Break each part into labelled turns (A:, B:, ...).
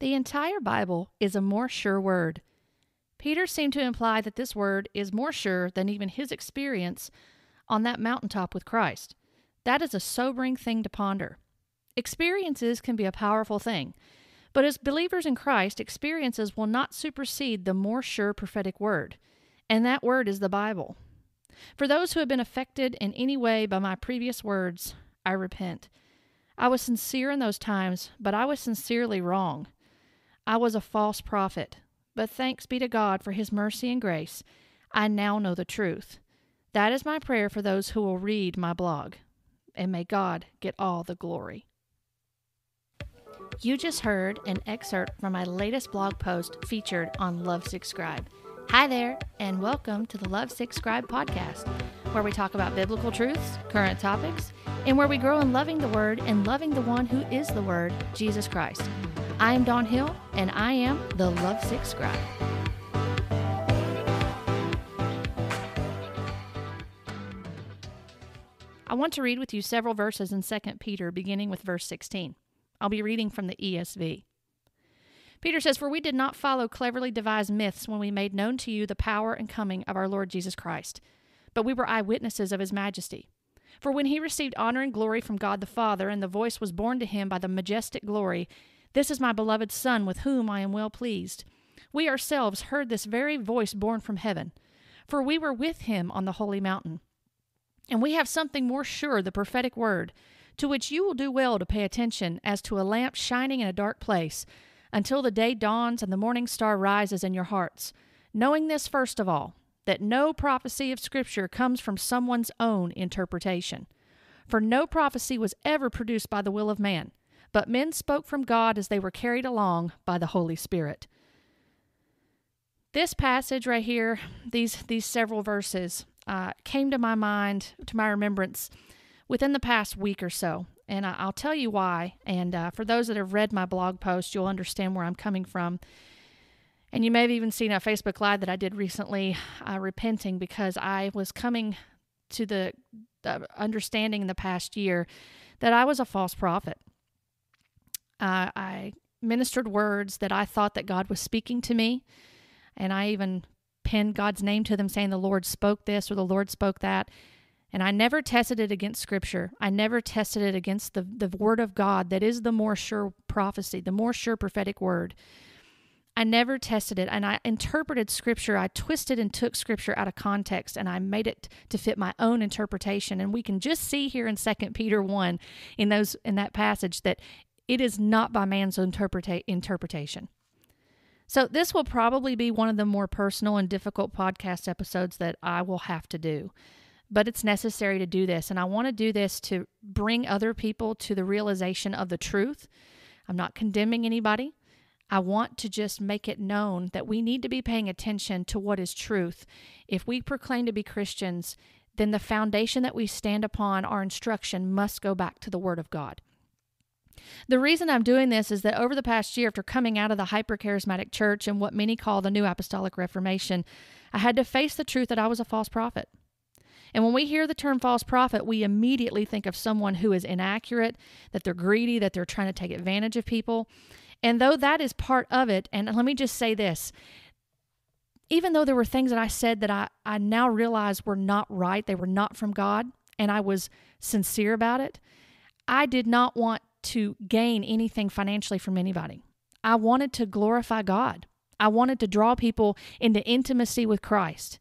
A: The entire Bible is a more sure word. Peter seemed to imply that this word is more sure than even his experience on that mountaintop with Christ. That is a sobering thing to ponder. Experiences can be a powerful thing, but as believers in Christ, experiences will not supersede the more sure prophetic word, and that word is the Bible. For those who have been affected in any way by my previous words, I repent. I was sincere in those times, but I was sincerely wrong. I was a false prophet, but thanks be to God for His mercy and grace. I now know the truth. That is my prayer for those who will read my blog, and may God get all the glory. You just heard an excerpt from my latest blog post featured on Lovesick Scribe. Hi there, and welcome to the Lovesick Scribe podcast, where we talk about biblical truths, current topics, and where we grow in loving the Word and loving the one who is the Word, Jesus Christ. I am Dawn Hill, and I am the Lovesick Scribe. I want to read with you several verses in 2 Peter, beginning with verse 16. I'll be reading from the ESV. Peter says, For we did not follow cleverly devised myths when we made known to you the power and coming of our Lord Jesus Christ, but we were eyewitnesses of his majesty. For when he received honor and glory from God the Father, and the voice was borne to him by the majestic glory, this is my beloved Son, with whom I am well pleased. We ourselves heard this very voice borne from heaven, for we were with him on the holy mountain. And we have something more sure, the prophetic word, to which you will do well to pay attention as to a lamp shining in a dark place, until the day dawns and the morning star rises in your hearts. Knowing this first of all, that no prophecy of Scripture comes from someone's own interpretation. For no prophecy was ever produced by the will of man but men spoke from God as they were carried along by the Holy Spirit. This passage right here, these these several verses, uh, came to my mind, to my remembrance, within the past week or so, and I, will tell you why. And uh, for those that have read my blog post, you'll understand where I'm coming from. And you may have even seen a Facebook Live that I did recently, uh, repenting because I was coming to the, the understanding in the past year that I was a false prophet. Uh, I ministered words that I thought that God was speaking to me, and I even pinned God's name to them, saying the Lord spoke this or the Lord spoke that. And I never tested it against Scripture. I never tested it against the, the Word of God that is the more sure prophecy, the more sure prophetic word. I never tested it and I interpreted scripture. I twisted and took scripture out of context and I made it to fit my own interpretation. And we can just see here in 2 Peter 1 in those in that passage that it is not by man's interpreta- interpretation. So, this will probably be one of the more personal and difficult podcast episodes that I will have to do. But it's necessary to do this. And I want to do this to bring other people to the realization of the truth. I'm not condemning anybody. I want to just make it known that we need to be paying attention to what is truth. If we proclaim to be Christians, then the foundation that we stand upon, our instruction, must go back to the Word of God. The reason I'm doing this is that over the past year, after coming out of the hypercharismatic church and what many call the New Apostolic Reformation, I had to face the truth that I was a false prophet. And when we hear the term false prophet, we immediately think of someone who is inaccurate, that they're greedy, that they're trying to take advantage of people. And though that is part of it, and let me just say this even though there were things that I said that I, I now realize were not right, they were not from God, and I was sincere about it, I did not want to gain anything financially from anybody. I wanted to glorify God. I wanted to draw people into intimacy with Christ.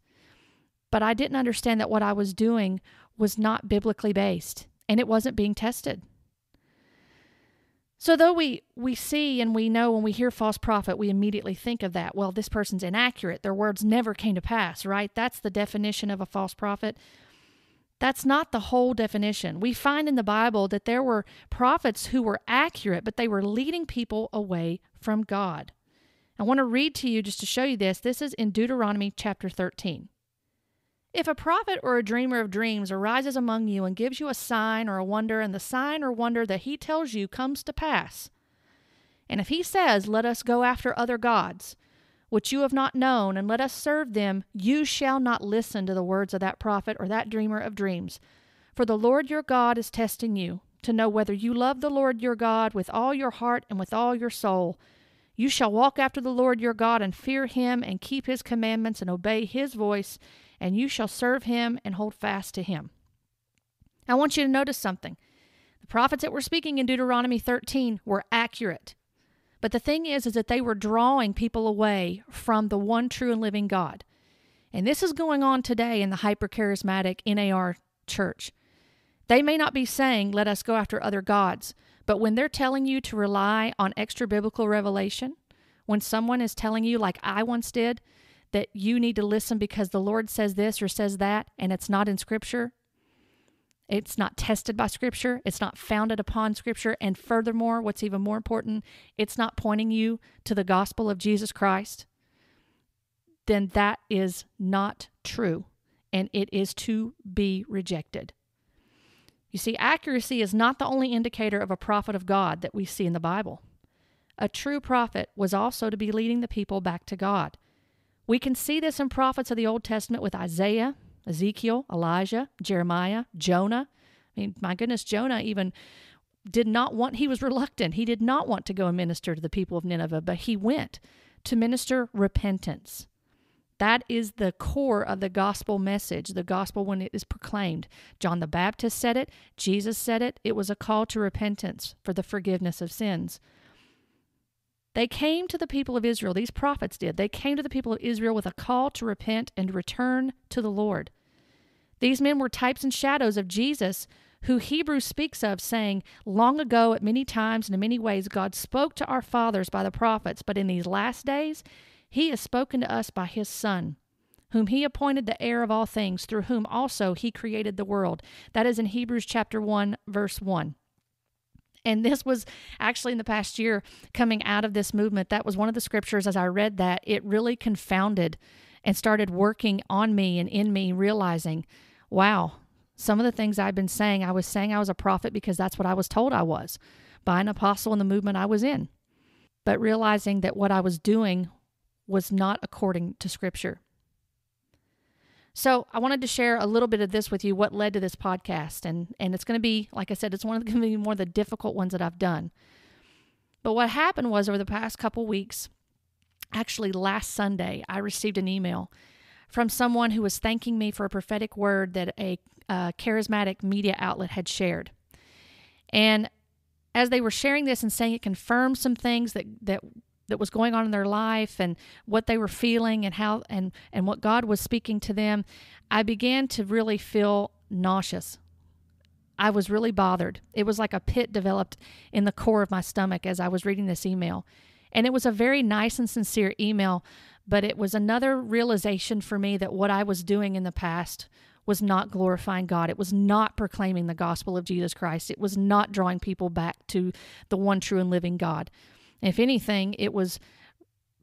A: But I didn't understand that what I was doing was not biblically based and it wasn't being tested. So though we we see and we know when we hear false prophet, we immediately think of that. Well, this person's inaccurate. Their words never came to pass, right? That's the definition of a false prophet. That's not the whole definition. We find in the Bible that there were prophets who were accurate, but they were leading people away from God. I want to read to you just to show you this. This is in Deuteronomy chapter 13. If a prophet or a dreamer of dreams arises among you and gives you a sign or a wonder, and the sign or wonder that he tells you comes to pass, and if he says, Let us go after other gods, which you have not known, and let us serve them, you shall not listen to the words of that prophet or that dreamer of dreams. For the Lord your God is testing you, to know whether you love the Lord your God with all your heart and with all your soul. You shall walk after the Lord your God and fear him and keep his commandments and obey his voice, and you shall serve him and hold fast to him. I want you to notice something. The prophets that were speaking in Deuteronomy 13 were accurate. But the thing is is that they were drawing people away from the one true and living God. And this is going on today in the hypercharismatic NAR church. They may not be saying, let us go after other gods, but when they're telling you to rely on extra biblical revelation, when someone is telling you, like I once did, that you need to listen because the Lord says this or says that, and it's not in Scripture, it's not tested by Scripture, it's not founded upon Scripture, and furthermore, what's even more important, it's not pointing you to the gospel of Jesus Christ, then that is not true, and it is to be rejected. You see, accuracy is not the only indicator of a prophet of God that we see in the Bible. A true prophet was also to be leading the people back to God. We can see this in prophets of the Old Testament with Isaiah, Ezekiel, Elijah, Jeremiah, Jonah. I mean, my goodness, Jonah even did not want, he was reluctant. He did not want to go and minister to the people of Nineveh, but he went to minister repentance. That is the core of the gospel message, the gospel when it is proclaimed. John the Baptist said it, Jesus said it. It was a call to repentance for the forgiveness of sins. They came to the people of Israel, these prophets did. They came to the people of Israel with a call to repent and return to the Lord. These men were types and shadows of Jesus, who Hebrews speaks of, saying, Long ago, at many times and in many ways, God spoke to our fathers by the prophets, but in these last days, he has spoken to us by his Son, whom he appointed the heir of all things, through whom also he created the world. That is in Hebrews chapter 1, verse 1. And this was actually in the past year coming out of this movement. That was one of the scriptures as I read that, it really confounded and started working on me and in me, realizing, wow, some of the things I've been saying, I was saying I was a prophet because that's what I was told I was by an apostle in the movement I was in. But realizing that what I was doing was not according to Scripture. So I wanted to share a little bit of this with you, what led to this podcast. And, and it's going to be, like I said, it's one of the, to be more the difficult ones that I've done. But what happened was over the past couple weeks, actually last Sunday, I received an email from someone who was thanking me for a prophetic word that a charismatic media outlet had shared. And as they were sharing this and saying it confirmed some things that, that that was going on in their life and what they were feeling and how and and what God was speaking to them, I began to really feel nauseous. I was really bothered. It was like a pit developed in the core of my stomach as I was reading this email. And it was a very nice and sincere email, but it was another realization for me that what I was doing in the past was not glorifying God. It was not proclaiming the gospel of Jesus Christ. It was not drawing people back to the one true and living God. If anything, it was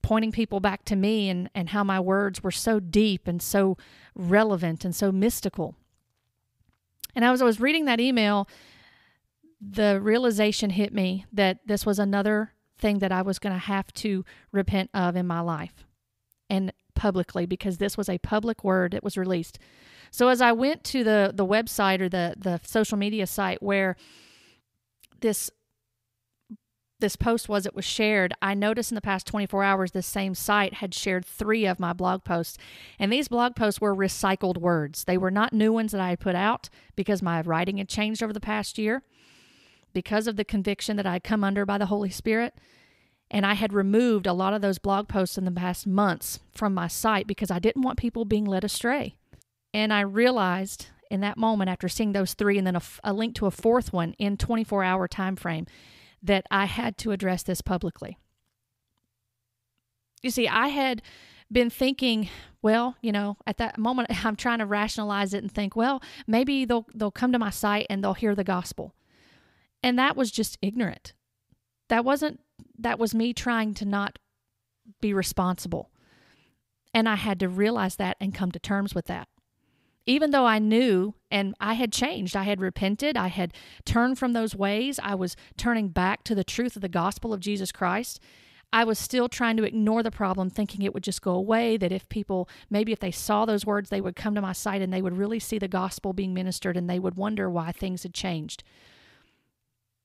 A: pointing people back to me and, and how my words were so deep and so relevant and so mystical. And as I was reading that email, the realization hit me that this was another thing that I was going to have to repent of in my life and publicly because this was a public word that was released. So as I went to the the website or the the social media site where this this post was it was shared, I noticed in the past 24 hours this same site had shared three of my blog posts. And these blog posts were recycled words. They were not new ones that I had put out because my writing had changed over the past year because of the conviction that I had come under by the Holy Spirit. And I had removed a lot of those blog posts in the past months from my site because I didn't want people being led astray. And I realized in that moment after seeing those three and then a, a link to a fourth one in 24 hour time frame that I had to address this publicly. You see, I had been thinking, well, you know, at that moment I'm trying to rationalize it and think, well, maybe they'll they'll come to my site and they'll hear the gospel. And that was just ignorant. That wasn't that was me trying to not be responsible. And I had to realize that and come to terms with that even though I knew and I had changed, I had repented, I had turned from those ways, I was turning back to the truth of the gospel of Jesus Christ. I was still trying to ignore the problem, thinking it would just go away. That if people, maybe if they saw those words, they would come to my site and they would really see the gospel being ministered and they would wonder why things had changed.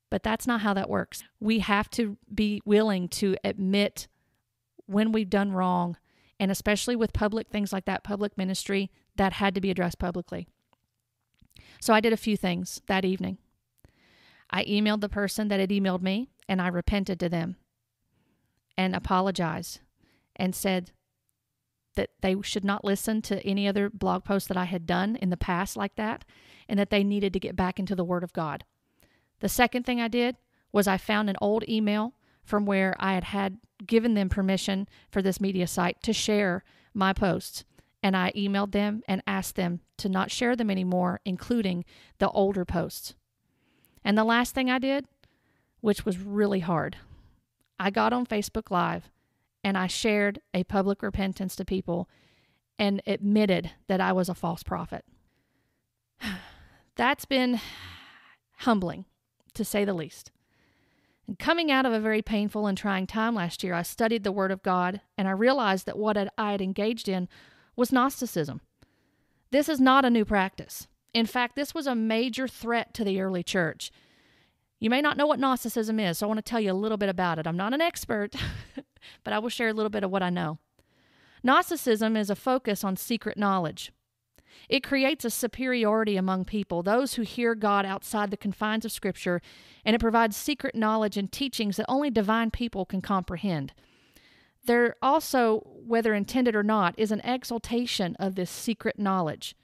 A: But that's not how that works. We have to be willing to admit when we've done wrong, and especially with public things like that, public ministry, that had to be addressed publicly. So I did a few things that evening. I emailed the person that had emailed me and I repented to them and apologized and said that they should not listen to any other blog post that I had done in the past like that and that they needed to get back into the Word of God. The second thing I did was I found an old email from where I had had given them permission for this media site to share my posts. And I emailed them and asked them to not share them anymore, including the older posts. And the last thing I did, which was really hard, I got on Facebook Live and I shared a public repentance to people and admitted that I was a false prophet. That's been humbling, to say the least. And coming out of a very painful and trying time last year, I studied the Word of God and I realized that what I had engaged in was Gnosticism. This is not a new practice. In fact, this was a major threat to the early church. You may not know what Gnosticism is, so I want to tell you a little bit about it. I'm not an expert, but I will share a little bit of what I know. Gnosticism is a focus on secret knowledge. It creates a superiority among people, those who hear God outside the confines of Scripture, and it provides secret knowledge and teachings that only divine people can comprehend. There also, whether intended or not, is an exaltation of this secret knowledge.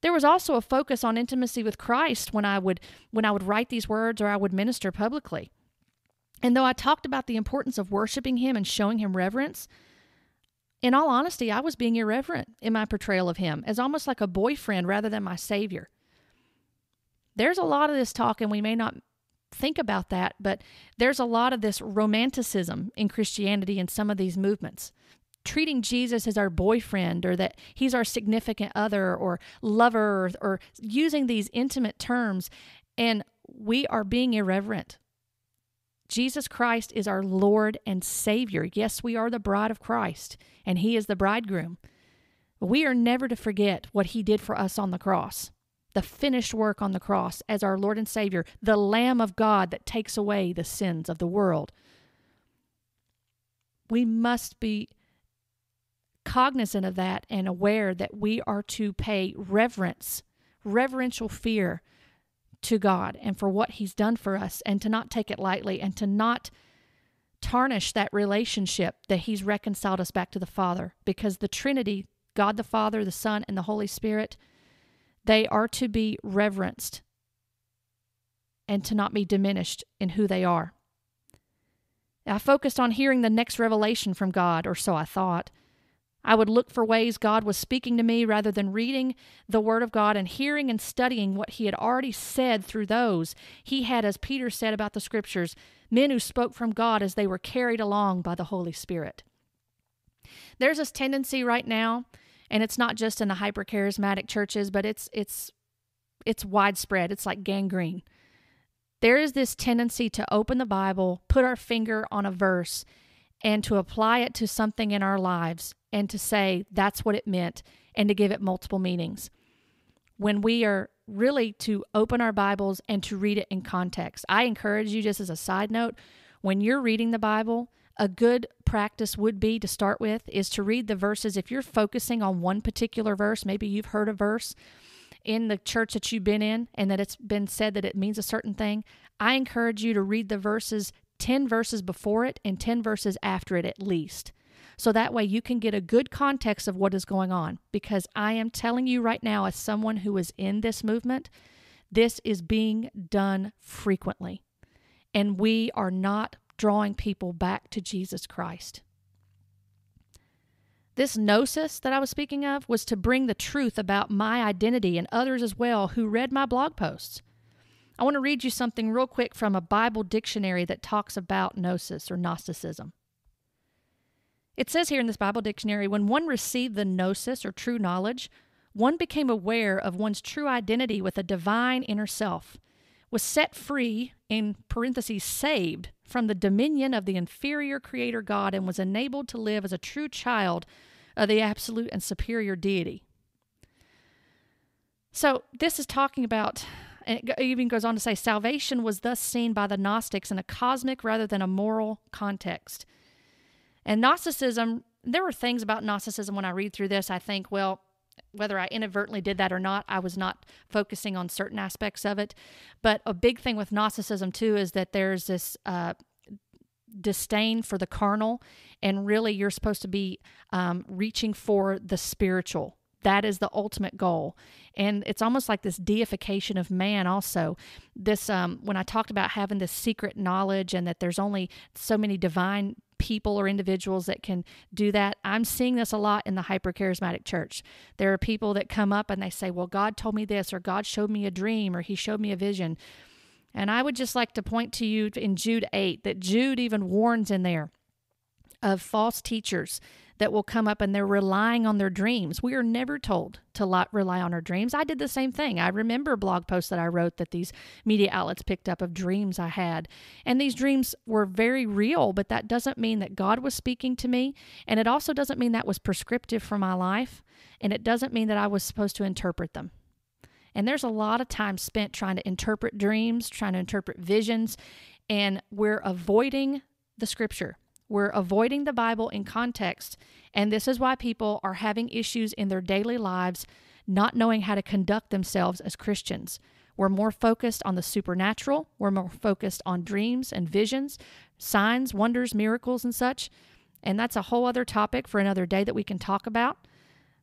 A: There was also a focus on intimacy with Christ when I would when I would write these words or I would minister publicly. And though I talked about the importance of worshiping him and showing him reverence, in all honesty, I was being irreverent in my portrayal of him as almost like a boyfriend rather than my savior. There's a lot of this talk, and we may not think about that, but there's a lot of this romanticism in Christianity in some of these movements treating Jesus as our boyfriend or that he's our significant other or lover or, or using these intimate terms. And we are being irreverent. Jesus Christ is our Lord and Savior. Yes, we are the bride of Christ, and He is the bridegroom. We are never to forget what He did for us on the cross, the finished work on the cross as our Lord and Savior, the Lamb of God that takes away the sins of the world. We must be cognizant of that and aware that we are to pay reverence, reverential fear to God and for what He's done for us, and to not take it lightly and to not tarnish that relationship that He's reconciled us back to the Father. Because the Trinity, God the Father, the Son, and the Holy Spirit, they are to be reverenced and to not be diminished in who they are. I focused on hearing the next revelation from God, or so I thought. I would look for ways God was speaking to me rather than reading the Word of God and hearing and studying what He had already said through those. He had, as Peter said about the Scriptures, men who spoke from God as they were carried along by the Holy Spirit. There's this tendency right now, and it's not just in the hyper charismatic churches, but it's it's it's widespread. It's like gangrene. There is this tendency to open the Bible, put our finger on a verse, and to apply it to something in our lives and to say that's what it meant and to give it multiple meanings. When we are really to open our Bibles and to read it in context. I encourage you, just as a side note, when you're reading the Bible, a good practice would be to start with is to read the verses. If you're focusing on one particular verse, maybe you've heard a verse in the church that you've been in and that it's been said that it means a certain thing, I encourage you to read the verses 10 verses before it and 10 verses after it at least. So that way you can get a good context of what is going on. Because I am telling you right now, as someone who is in this movement, this is being done frequently. And we are not drawing people back to Jesus Christ. This gnosis that I was speaking of was to bring the truth about my identity and others as well who read my blog posts. I want to read you something real quick from a Bible dictionary that talks about gnosis or Gnosticism. It says here in this Bible dictionary when one received the gnosis or true knowledge, one became aware of one's true identity with a divine inner self, was set free, in parentheses, saved from the dominion of the inferior creator God, and was enabled to live as a true child of the absolute and superior deity. So, this is talking about and it even goes on to say salvation was thus seen by the Gnostics in a cosmic rather than a moral context. And Gnosticism, there were things about Gnosticism when I read through this, I think, well, whether I inadvertently did that or not, I was not focusing on certain aspects of it. But a big thing with Gnosticism, too, is that there's this uh, disdain for the carnal, and really you're supposed to be um, reaching for the spiritual. That is the ultimate goal. And it's almost like this deification of man, also. This, um, when I talked about having this secret knowledge and that there's only so many divine people or individuals that can do that. I'm seeing this a lot in the hypercharismatic church. There are people that come up and they say, Well, God told me this, or God showed me a dream, or He showed me a vision. And I would just like to point to you in Jude 8 that Jude even warns in there of false teachers that will come up and they're relying on their dreams. We are never told to rely on our dreams. I did the same thing. I remember blog posts that I wrote that these media outlets picked up of dreams I had. And these dreams were very real, but that doesn't mean that God was speaking to me. And it also doesn't mean that was prescriptive for my life. And it doesn't mean that I was supposed to interpret them. And there's a lot of time spent trying to interpret dreams, trying to interpret visions, and we're avoiding the scripture. We're avoiding the Bible in context. And this is why people are having issues in their daily lives, not knowing how to conduct themselves as Christians. We're more focused on the supernatural. We're more focused on dreams and visions, signs, wonders, miracles, and such. And that's a whole other topic for another day that we can talk about.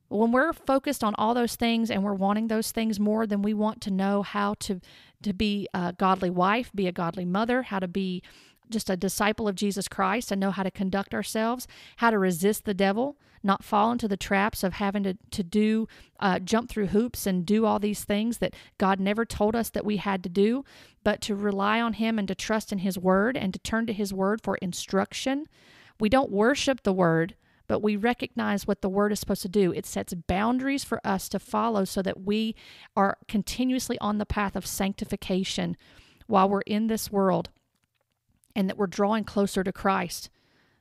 A: When we're focused on all those things and we're wanting those things more than we want to know how to to be a godly wife, be a godly mother, how to be just a disciple of Jesus Christ and know how to conduct ourselves, how to resist the devil, not fall into the traps of having to, to do, uh, jump through hoops and do all these things that God never told us that we had to do, but to rely on Him and to trust in His Word and to turn to His Word for instruction. We don't worship the Word, but we recognize what the Word is supposed to do. It sets boundaries for us to follow so that we are continuously on the path of sanctification while we're in this world and that we're drawing closer to Christ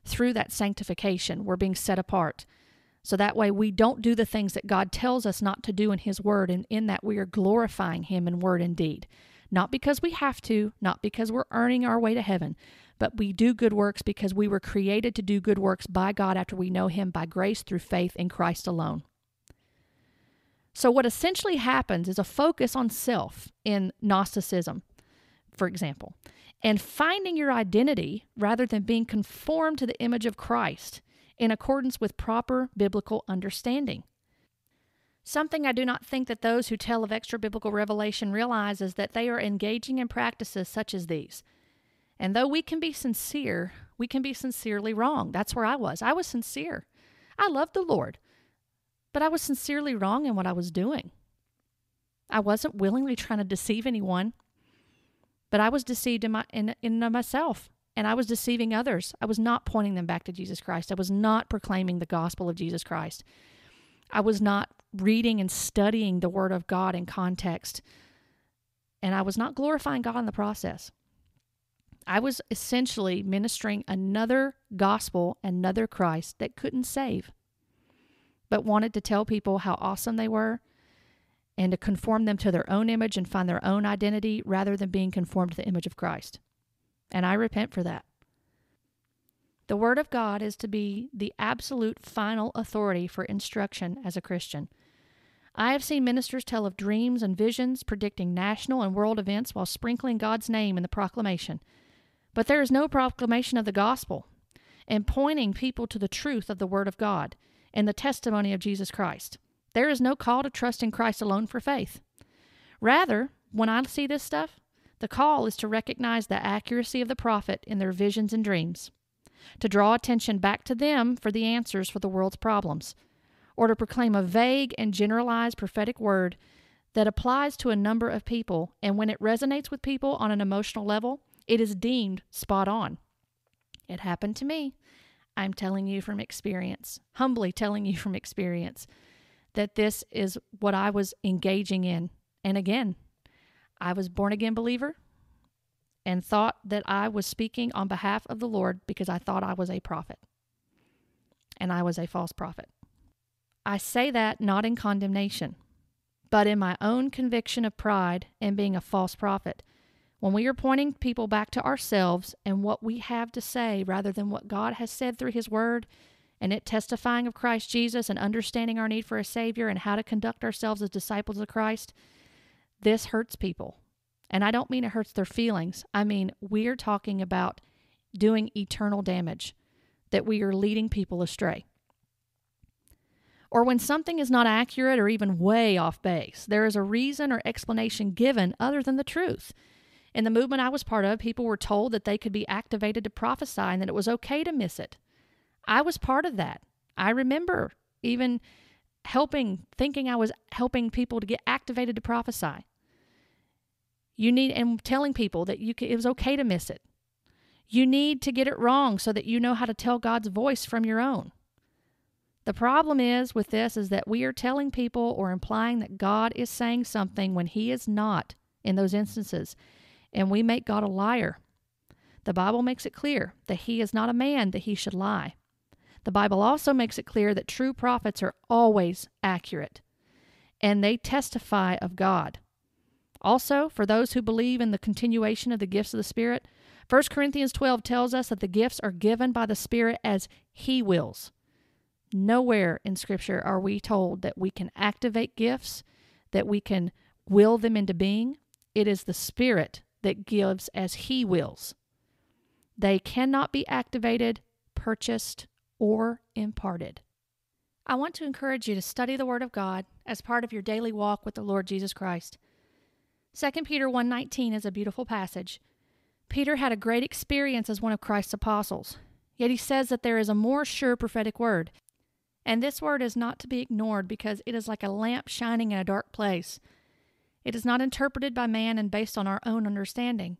A: through that sanctification. We're being set apart. So that way we don't do the things that God tells us not to do in His Word, and in that we are glorifying Him in word and deed. Not because we have to, not because we're earning our way to heaven, but we do good works because we were created to do good works by God after we know Him by grace through faith in Christ alone. So, what essentially happens is a focus on self in Gnosticism, for example and finding your identity rather than being conformed to the image of Christ in accordance with proper biblical understanding. Something I do not think that those who tell of extra biblical revelation realize is that they are engaging in practices such as these. And though we can be sincere, we can be sincerely wrong. That's where I was. I was sincere. I loved the Lord, but I was sincerely wrong in what I was doing. I wasn't willingly trying to deceive anyone. But I was deceived in, my, in, in myself and I was deceiving others. I was not pointing them back to Jesus Christ. I was not proclaiming the gospel of Jesus Christ. I was not reading and studying the Word of God in context. And I was not glorifying God in the process. I was essentially ministering another gospel, another Christ that couldn't save, but wanted to tell people how awesome they were and to conform them to their own image and find their own identity rather than being conformed to the image of Christ. And I repent for that. The Word of God is to be the absolute final authority for instruction as a Christian. I have seen ministers tell of dreams and visions predicting national and world events while sprinkling God's name in the proclamation. But there is no proclamation of the gospel and pointing people to the truth of the Word of God and the testimony of Jesus Christ. There is no call to trust in Christ alone for faith. Rather, when I see this stuff, the call is to recognize the accuracy of the prophet in their visions and dreams, to draw attention back to them for the answers for the world's problems, or to proclaim a vague and generalized prophetic word that applies to a number of people, and when it resonates with people on an emotional level, it is deemed spot on. It happened to me. I'm telling you from experience, humbly telling you from experience that this is what I was engaging in. And again, I was born again believer and thought that I was speaking on behalf of the Lord because I thought I was a prophet. And I was a false prophet. I say that not in condemnation, but in my own conviction of pride and being a false prophet. When we are pointing people back to ourselves and what we have to say rather than what God has said through His Word, and it testifying of Christ Jesus and understanding our need for a Savior and how to conduct ourselves as disciples of Christ, this hurts people. And I don't mean it hurts their feelings. I mean, we're talking about doing eternal damage, that we are leading people astray. Or when something is not accurate or even way off base, there is a reason or explanation given other than the truth. In the movement I was part of, people were told that they could be activated to prophesy and that it was okay to miss it. I was part of that. I remember even helping, thinking I was helping people to get activated to prophesy. You need, and telling people that you it was okay to miss it. You need to get it wrong so that you know how to tell God's voice from your own. The problem is with this is that we are telling people or implying that God is saying something when he is not in those instances, and we make God a liar. The Bible makes it clear that he is not a man that he should lie. The Bible also makes it clear that true prophets are always accurate and they testify of God. Also, for those who believe in the continuation of the gifts of the Spirit, 1 Corinthians 12 tells us that the gifts are given by the Spirit as He wills. Nowhere in Scripture are we told that we can activate gifts, that we can will them into being. It is the Spirit that gives as He wills. They cannot be activated, purchased, or imparted. I want to encourage you to study the Word of God as part of your daily walk with the Lord Jesus Christ. 2 Peter 1:19 is a beautiful passage. Peter had a great experience as one of Christ's apostles. Yet he says that there is a more sure prophetic word. And this word is not to be ignored because it is like a lamp shining in a dark place. It is not interpreted by man and based on our own understanding.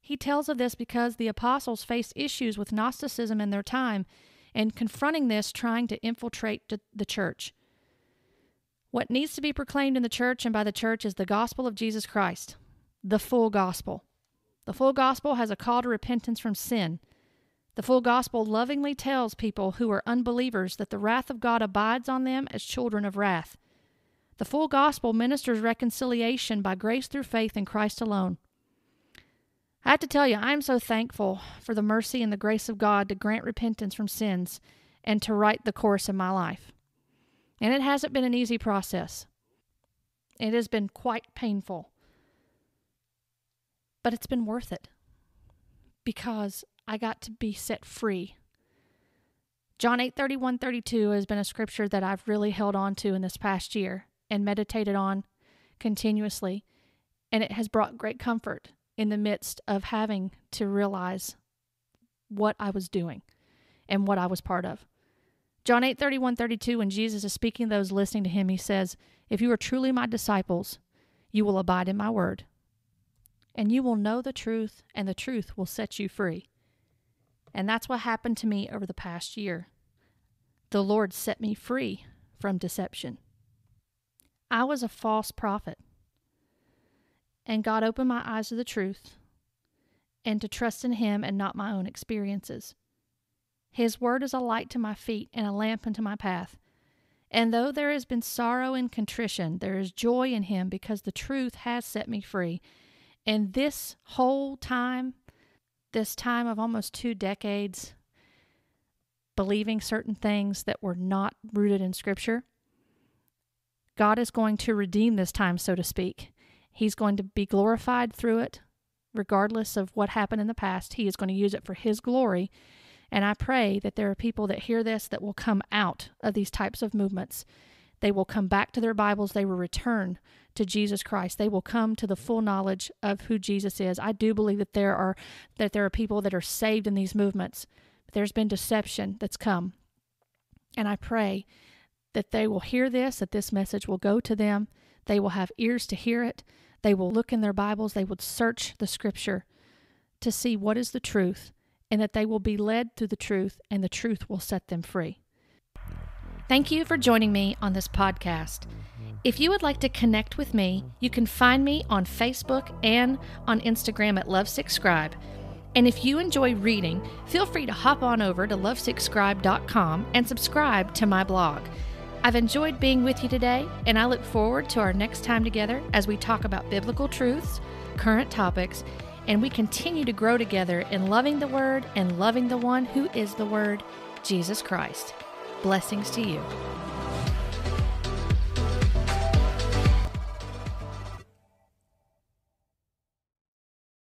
A: He tells of this because the apostles faced issues with Gnosticism in their time and confronting this, trying to infiltrate the church. What needs to be proclaimed in the church and by the church is the gospel of Jesus Christ, the full gospel. The full gospel has a call to repentance from sin. The full gospel lovingly tells people who are unbelievers that the wrath of God abides on them as children of wrath. The full gospel ministers reconciliation by grace through faith in Christ alone. I have to tell you, I am so thankful for the mercy and the grace of God to grant repentance from sins and to right the course of my life. And it hasn't been an easy process. It has been quite painful. But it's been worth it because I got to be set free. John 8 31 32 has been a scripture that I've really held on to in this past year and meditated on continuously, and it has brought great comfort in the midst of having to realize what I was doing and what I was part of. John 8 31 32, when Jesus is speaking to those listening to him, he says, If you are truly my disciples, you will abide in my word, and you will know the truth, and the truth will set you free. And that's what happened to me over the past year. The Lord set me free from deception. I was a false prophet. And God opened my eyes to the truth and to trust in Him and not my own experiences. His word is a light to my feet and a lamp unto my path. And though there has been sorrow and contrition, there is joy in Him because the truth has set me free. And this whole time, this time of almost two decades, believing certain things that were not rooted in Scripture, God is going to redeem this time, so to speak. He's going to be glorified through it, regardless of what happened in the past. He is going to use it for His glory. And I pray that there are people that hear this that will come out of these types of movements. They will come back to their Bibles. They will return to Jesus Christ. They will come to the full knowledge of who Jesus is. I do believe that there are that there are people that are saved in these movements. But There's been deception that's come. And I pray that they will hear this, that this message will go to them. They will have ears to hear it, they will look in their Bibles, they would search the scripture to see what is the truth, and that they will be led through the truth, and the truth will set them free. Thank you for joining me on this podcast. If you would like to connect with me, you can find me on Facebook and on Instagram at LovesickScribe. And if you enjoy reading, feel free to hop on over to lovesickscribe.com and subscribe to my blog. I've enjoyed being with you today, and I look forward to our next time together as we talk about biblical truths, current topics, and we continue to grow together in loving the Word and loving the one who is the Word, Jesus Christ. Blessings to you.